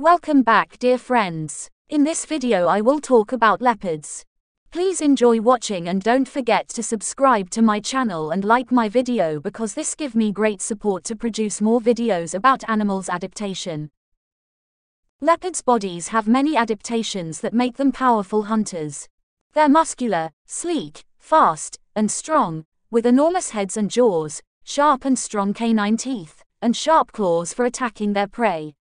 Welcome back dear friends. In this video I will talk about leopards. Please enjoy watching and don't forget to subscribe to my channel and like my video because this give me great support to produce more videos about animals adaptation. Leopards' bodies have many adaptations that make them powerful hunters. They're muscular, sleek, fast, and strong, with enormous heads and jaws, sharp and strong canine teeth, and sharp claws for attacking their prey.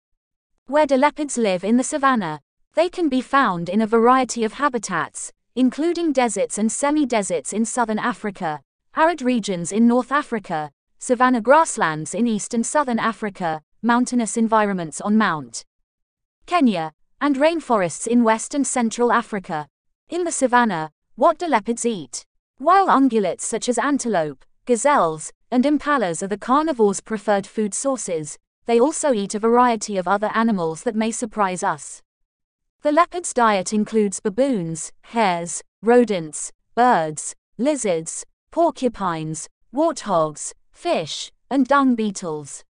Where do leopards live in the savanna? They can be found in a variety of habitats, including deserts and semi-deserts in southern Africa, arid regions in North Africa, savanna grasslands in east and southern Africa, mountainous environments on Mount Kenya, and rainforests in west and central Africa. In the savanna, what do leopards eat? Wild ungulates such as antelope, gazelles, and impalas are the carnivores' preferred food sources, they also eat a variety of other animals that may surprise us. The leopard's diet includes baboons, hares, rodents, birds, lizards, porcupines, warthogs, fish, and dung beetles.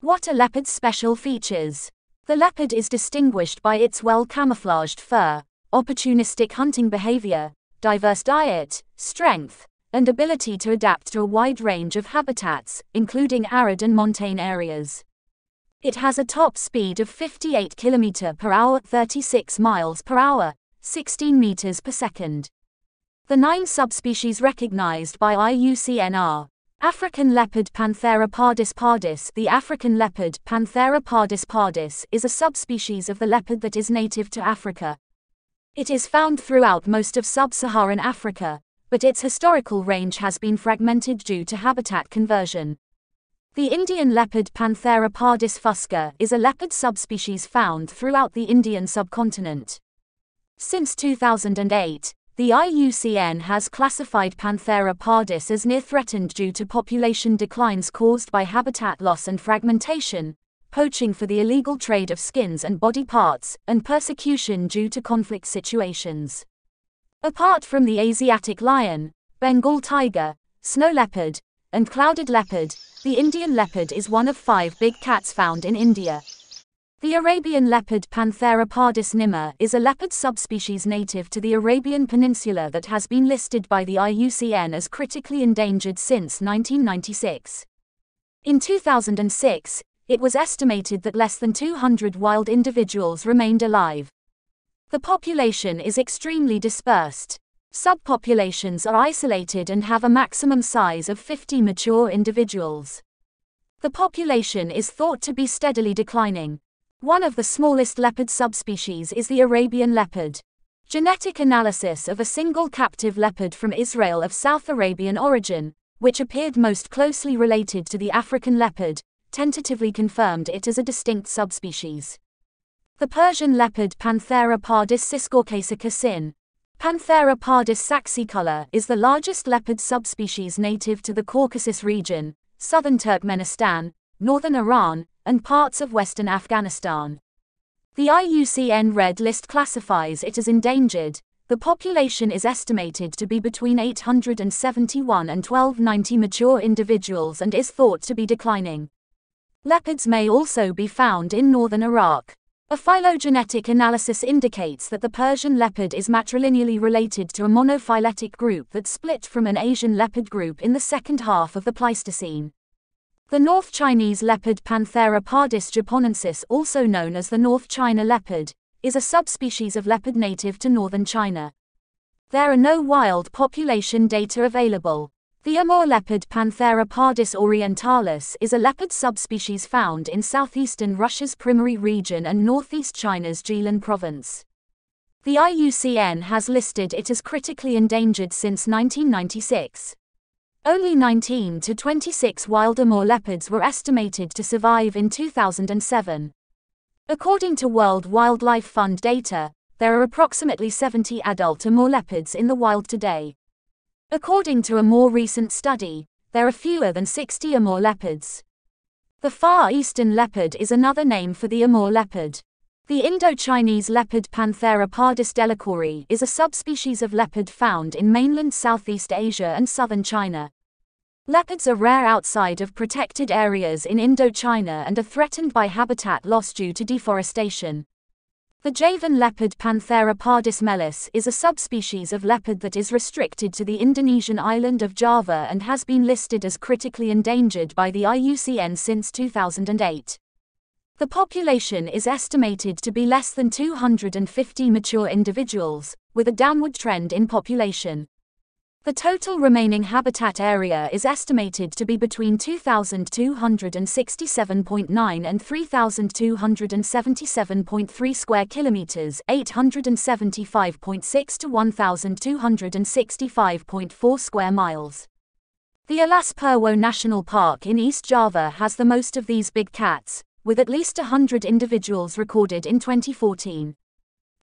What are leopard's special features? The leopard is distinguished by its well camouflaged fur, opportunistic hunting behavior, diverse diet, strength, and ability to adapt to a wide range of habitats, including arid and montane areas. It has a top speed of 58 km per hour, 36 miles per hour, 16 meters per second. The nine subspecies recognized by IUCN are African leopard Panthera pardus pardus The African leopard Panthera pardus pardus is a subspecies of the leopard that is native to Africa. It is found throughout most of sub-Saharan Africa, but its historical range has been fragmented due to habitat conversion. The Indian leopard Panthera pardus fusca is a leopard subspecies found throughout the Indian subcontinent. Since 2008, the IUCN has classified Panthera pardus as near threatened due to population declines caused by habitat loss and fragmentation, poaching for the illegal trade of skins and body parts, and persecution due to conflict situations. Apart from the Asiatic lion, Bengal tiger, snow leopard, and clouded leopard, the Indian leopard is one of five big cats found in India. The Arabian leopard Panthera pardus nimr is a leopard subspecies native to the Arabian Peninsula that has been listed by the IUCN as critically endangered since 1996. In 2006, it was estimated that less than 200 wild individuals remained alive. The population is extremely dispersed. Subpopulations are isolated and have a maximum size of 50 mature individuals. The population is thought to be steadily declining. One of the smallest leopard subspecies is the Arabian leopard. Genetic analysis of a single captive leopard from Israel of South Arabian origin, which appeared most closely related to the African leopard, tentatively confirmed it as a distinct subspecies. The Persian leopard Panthera pardus ciscaucasica sin. Panthera pardus saxicolor is the largest leopard subspecies native to the Caucasus region, southern Turkmenistan, northern Iran, and parts of western Afghanistan. The IUCN Red List classifies it as endangered. The population is estimated to be between 871 and 1290 mature individuals and is thought to be declining. Leopards may also be found in northern Iraq. A phylogenetic analysis indicates that the Persian leopard is matrilineally related to a monophyletic group that split from an Asian leopard group in the second half of the Pleistocene. The North Chinese leopard Panthera pardus japonensis, also known as the North China leopard, is a subspecies of leopard native to northern China. There are no wild population data available. The Amur leopard Panthera pardus orientalis is a leopard subspecies found in southeastern Russia's Primorye region and northeast China's Jilin province. The IUCN has listed it as critically endangered since 1996. Only 19 to 26 wild Amur leopards were estimated to survive in 2007. According to World Wildlife Fund data, there are approximately 70 adult Amur leopards in the wild today. According to a more recent study, there are fewer than 60 Amur leopards. The Far Eastern leopard is another name for the Amur leopard. The Indo-Chinese leopard Panthera pardus delacouri is a subspecies of leopard found in mainland Southeast Asia and southern China. Leopards are rare outside of protected areas in Indochina and are threatened by habitat loss due to deforestation. The Javan leopard Panthera pardus meles is a subspecies of leopard that is restricted to the Indonesian island of Java and has been listed as critically endangered by the IUCN since 2008. The population is estimated to be less than 250 mature individuals, with a downward trend in population. The total remaining habitat area is estimated to be between 2,267.9 and 3,277.3 square kilometers, 875.6 to 1,265.4 square miles. The Alas Purwo National Park in East Java has the most of these big cats, with at least 100 individuals recorded in 2014.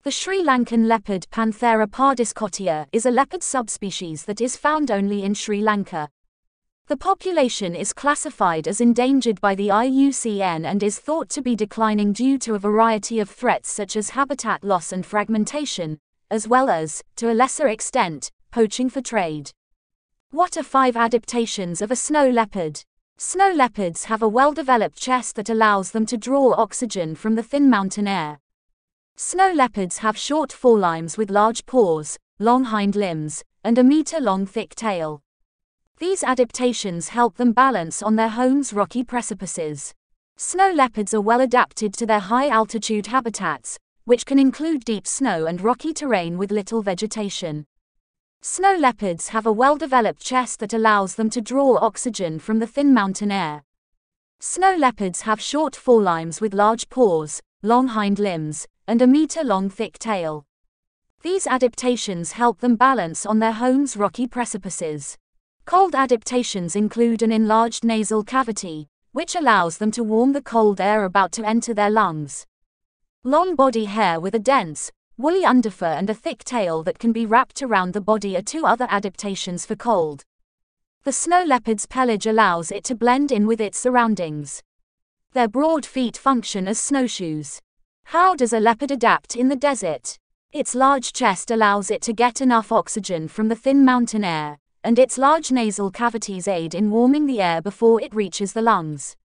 The Sri Lankan leopard Panthera pardus kotiya is a leopard subspecies that is found only in Sri Lanka. The population is classified as endangered by the IUCN and is thought to be declining due to a variety of threats such as habitat loss and fragmentation, as well as, to a lesser extent, poaching for trade. What are five adaptations of a snow leopard? Snow leopards have a well developed chest that allows them to draw oxygen from the thin mountain air. Snow leopards have short forelimbs with large paws, long hind limbs, and a meter long thick tail. These adaptations help them balance on their home's rocky precipices. Snow leopards are well adapted to their high altitude habitats, which can include deep snow and rocky terrain with little vegetation. Snow leopards have a well developed chest that allows them to draw oxygen from the thin mountain air. Snow leopards have short forelimbs with large paws, long hind limbs, and a meter long thick tail. These adaptations help them balance on their home's rocky precipices. Cold adaptations include an enlarged nasal cavity, which allows them to warm the cold air about to enter their lungs. Long body hair with a dense, woolly underfur and a thick tail that can be wrapped around the body are two other adaptations for cold. The snow leopard's pelage allows it to blend in with its surroundings. Their broad feet function as snowshoes. How does a leopard adapt in the desert? Its large chest allows it to get enough oxygen from the thin mountain air, and its large nasal cavities aid in warming the air before it reaches the lungs.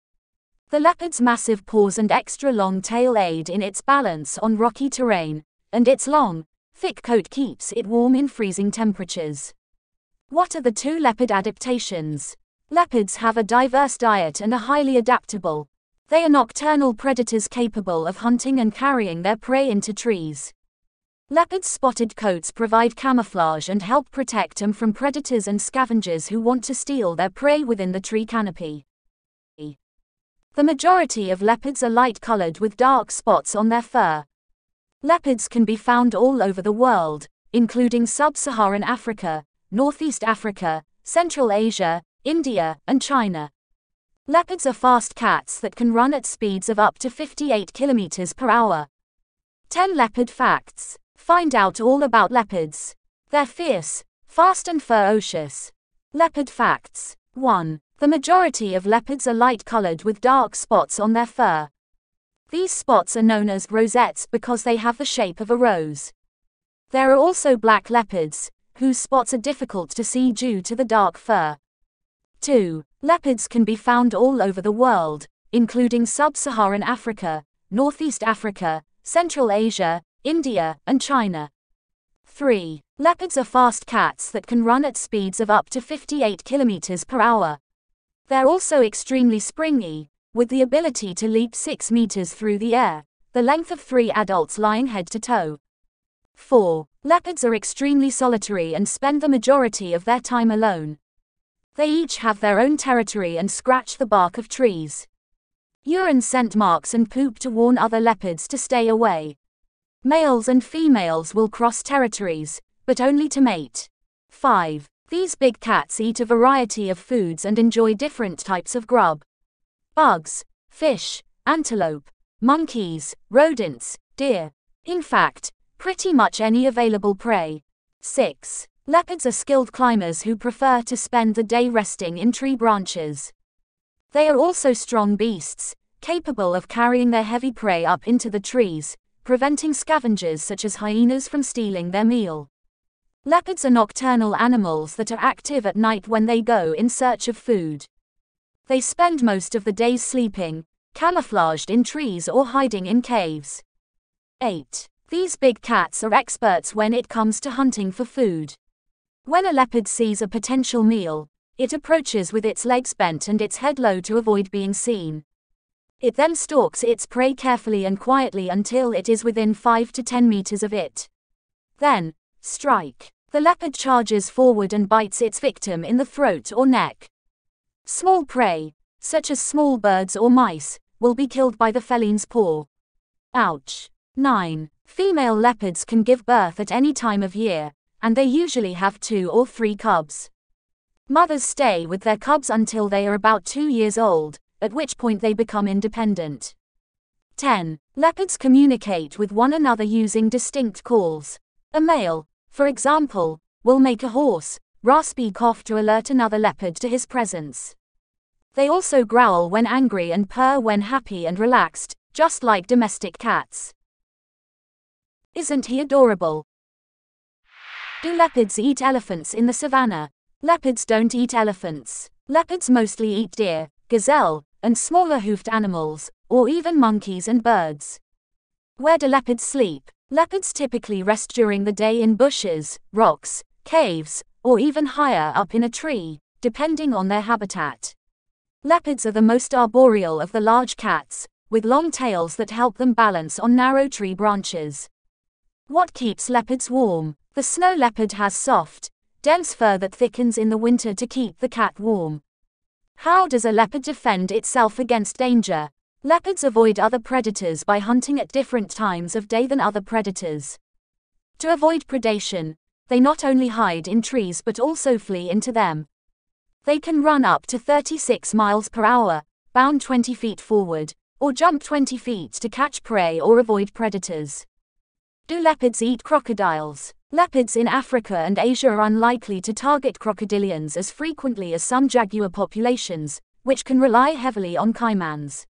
The leopard's massive paws and extra long tail aid in its balance on rocky terrain, and its long, thick coat keeps it warm in freezing temperatures. What are the two leopard adaptations? Leopards have a diverse diet and are highly adaptable, they are nocturnal predators capable of hunting and carrying their prey into trees. Leopards' spotted coats provide camouflage and help protect them from predators and scavengers who want to steal their prey within the tree canopy. The majority of leopards are light colored with dark spots on their fur. Leopards can be found all over the world, including sub Saharan Africa, Northeast Africa, Central Asia, India, and China. Leopards are fast cats that can run at speeds of up to 58 km per hour. 10 leopard facts. Find out all about leopards. They're fierce, fast and ferocious. Leopard facts. 1. The majority of leopards are light colored with dark spots on their fur. These spots are known as rosettes because they have the shape of a rose. There are also black leopards, whose spots are difficult to see due to the dark fur. 2. Leopards can be found all over the world, including sub Saharan Africa, Northeast Africa, Central Asia, India, and China. 3. Leopards are fast cats that can run at speeds of up to 58 km per hour. They're also extremely springy, with the ability to leap 6 meters through the air, the length of three adults lying head to toe. 4. Leopards are extremely solitary and spend the majority of their time alone. They each have their own territory and scratch the bark of trees. Urine scent marks and poop to warn other leopards to stay away. Males and females will cross territories, but only to mate. 5. These big cats eat a variety of foods and enjoy different types of grub. Bugs, fish, antelope, monkeys, rodents, deer. In fact, pretty much any available prey. 6. Leopards are skilled climbers who prefer to spend the day resting in tree branches. They are also strong beasts, capable of carrying their heavy prey up into the trees, preventing scavengers such as hyenas from stealing their meal. Leopards are nocturnal animals that are active at night when they go in search of food. They spend most of the days sleeping, camouflaged in trees or hiding in caves. 8. These big cats are experts when it comes to hunting for food. When a leopard sees a potential meal, it approaches with its legs bent and its head low to avoid being seen. It then stalks its prey carefully and quietly until it is within 5 to 10 meters of it. Then, strike. The leopard charges forward and bites its victim in the throat or neck. Small prey, such as small birds or mice, will be killed by the feline's paw. Ouch. 9. Female leopards can give birth at any time of year, and they usually have two or three cubs. Mothers stay with their cubs until they are about two years old, at which point they become independent. 10. Leopards communicate with one another using distinct calls. A male, for example, will make a hoarse, raspy cough to alert another leopard to his presence. They also growl when angry and purr when happy and relaxed, just like domestic cats. Isn't he adorable? Do leopards eat elephants in the savannah? Leopards don't eat elephants. Leopards mostly eat deer, gazelle, and smaller hoofed animals, or even monkeys and birds. Where do leopards sleep? Leopards typically rest during the day in bushes, rocks, caves, or even higher up in a tree, depending on their habitat. Leopards are the most arboreal of the large cats, with long tails that help them balance on narrow tree branches. What keeps leopards warm? The snow leopard has soft, dense fur that thickens in the winter to keep the cat warm. How does a leopard defend itself against danger? Leopards avoid other predators by hunting at different times of day than other predators. To avoid predation, they not only hide in trees but also flee into them. They can run up to 36 miles per hour, bound 20 feet forward, or jump 20 feet to catch prey or avoid predators. Do leopards eat crocodiles? Leopards in Africa and Asia are unlikely to target crocodilians as frequently as some jaguar populations, which can rely heavily on caimans.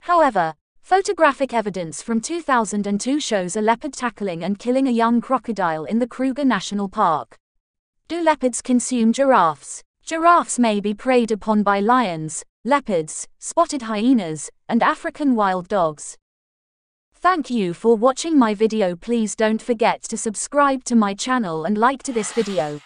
However, photographic evidence from 2002 shows a leopard tackling and killing a young crocodile in the Kruger National Park. Do leopards consume giraffes? Giraffes may be preyed upon by lions, leopards, spotted hyenas, and African wild dogs. Thank you for watching my video please don't forget to subscribe to my channel and like to this video.